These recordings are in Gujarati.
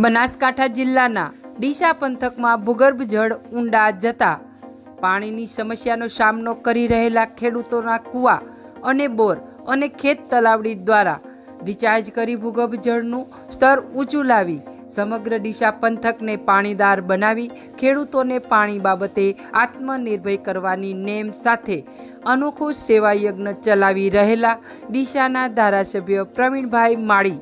બનાસકાંઠા જિલ્લાના ડીસા પંથકમાં ભૂગર્ભ જળ ઊંડા જતા પાણીની સમસ્યાનો સામનો કરી રહેલા ખેડૂતોના કૂવા અને બોર અને ખેત તલાવડી દ્વારા રિચાર્જ કરી ભૂગર્ભ જળનું સ્તર ઊંચું લાવી સમગ્ર ડીસા પંથકને પાણીદાર બનાવી ખેડૂતોને પાણી બાબતે આત્મનિર્ભર કરવાની નેમ સાથે અનોખો સેવા યજ્ઞ ચલાવી રહેલા ડીસાના ધારાસભ્ય પ્રવીણભાઈ માળી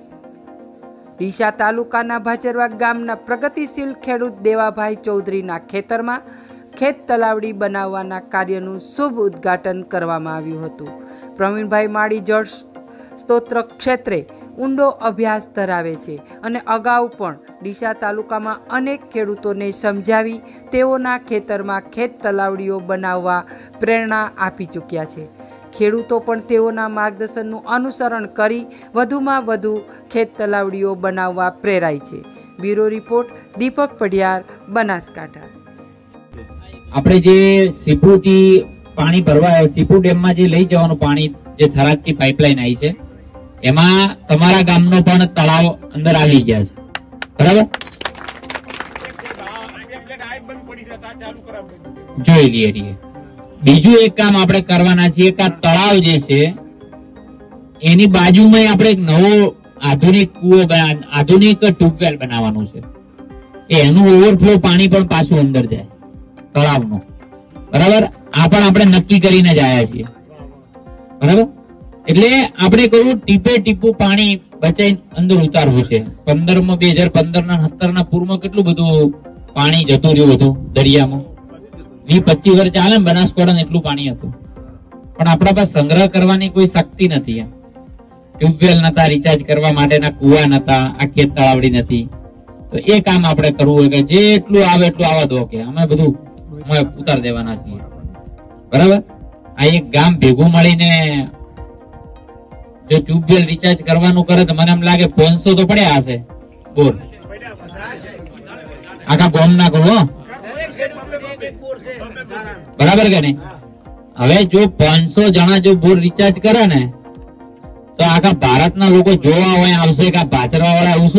ડીસા તાલુકાના ભાચરવા ગામના પ્રગતિશીલ ખેડૂત દેવાભાઈ ચૌધરીના ખેતરમાં ખેત તલાવડી બનાવવાના કાર્યનું શુભ ઉદ્ઘાટન કરવામાં આવ્યું હતું. પ્રવીણભાઈ માળી જળ સ્તોત્ર ક્ષેત્રે ઊંડો અભ્યાસ ધરાવે છે અને અગાઉ પણ ડીસા તાલુકામાં અનેક ખેડૂતોને સમજાવી તેઓના ખેતરમાં ખેત તલાવડીઓ બનાવવા પ્રેરણા આપી ચૂક્યા છે. ખેડૂતો પણ તેઓના માર્ગદર્શનનું અનુસરણ કરી વધુમાં વધુ ખેત તલાવડીઓ બનાવવા પ્રેરાય છે. Bureau report Deepak Padhiyar Banaskantha. આપણે જે સીપુથી પાણી ભરવા સીપુ ડેમમાં જે લઈ જવાનું પાણી જે થરાદથી પાઇપલાઇન આવી છે એમાં તમારા ગામનો પણ તળાવ અંદર આવી ગયા છે. બરાબર? જોઈ લઈએ બીજું એક કામ આપણે કરવાના છીએ કે આ તળાવ જે છે, એની બાજુમાં આપણે એક નવો આધુનિક કુવો આધુનિક ટ્યુબવેલ બનાવવાનું છે. એનું ઓવરફ્લો પાણી પણ પાછું અંદર જાય, તળાવનું. બરાબર? આ પણ આપણે નક્કી કરીને જ આવ્યા છીએ. બરાબર? એટલે આપણે કહ્યું ટીપે ટીપું પાણી બચાઈ અંદર ઉતારવું છે. પંદરમાં બે હજાર પંદર ના સત્તર ના પૂરમાં કેટલું બધું પાણી જતું રહ્યું હતું દરિયામાં? વી પચીસ વર્ષ ચાલે ને બનાસકાંઠા એટલું પાણી હતું. પણ આપણા પાસે સંગ્રહ કરવાની કોઈ શક્તિ નથી એમ. ટ્યુબવેલ નતા રિચાર્જ કરવા માટેના કુવા નતા, આ ખેત તળાવડી નથી. તો એ કામ આપણે કરવું હોય કે જેટલું આવે એટલું આવવા દો કે અમે બધું અમે ઉતાર દેવાના છીએ. બરાબર? આ એક ગામ ભેગું મળીને જો ટ્યુબવેલ રિચાર્જ કરવાનું કરે તો મને એમ લાગે પાંચસો તો પડ્યા હશે. બોલ. આખા ગોમ ના કહો. બરાબર કે નહીં? હવે જો પાંચસો જણા જો બોર રિચાર્જ કરે ને, તો આખા ભારતના લોકો જોવા હોય, આવશે કે આ ભાચરવા વાળા આવું શું